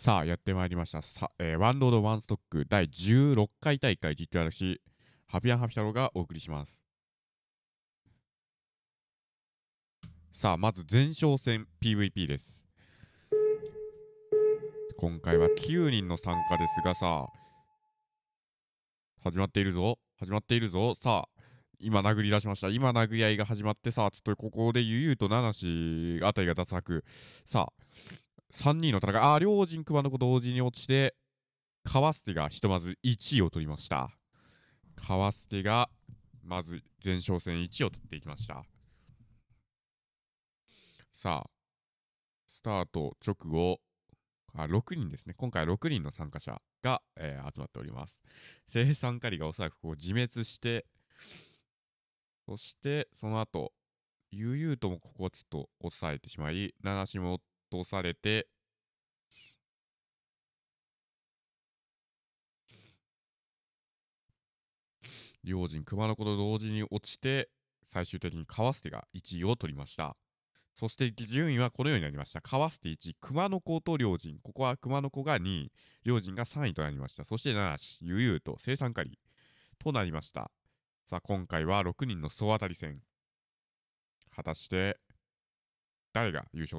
さあ、やってまいりました。さえーワンロードワンストック第16回大会実況私、ハピアンハピ太郎がお送りします。さあ、まず前哨戦 PVP です。今回は9人の参加ですがさ、始まっているぞ。始まっているぞ。さあ、今殴り出しました。今殴り合いが始まってさ、ちょっとここでゆゆと七しあたりが脱落。さあ、3人の戦い、あー、両陣熊の子同時に落ちて、川捨てがひとまず1位を取りました。川捨てがまず前哨戦1位を取っていきました。さあ、スタート直後、あ6人ですね。今回6人の参加者が、えー集まっております。生産狩りがおそらくこう自滅して、そしてその後、悠々ともここをちょっと抑えてしまい、七しもとされて、両陣熊の子と同時に落ちて、最終的に川捨てが1位を取りました。そして順位はこのようになりました。川捨て1位、熊の子と両陣。ここは熊の子が2位、両陣が3位となりました。そして七し、悠々と生産狩りとなりました。さあ、今回は6人の総当たり戦。果たして、誰が優勝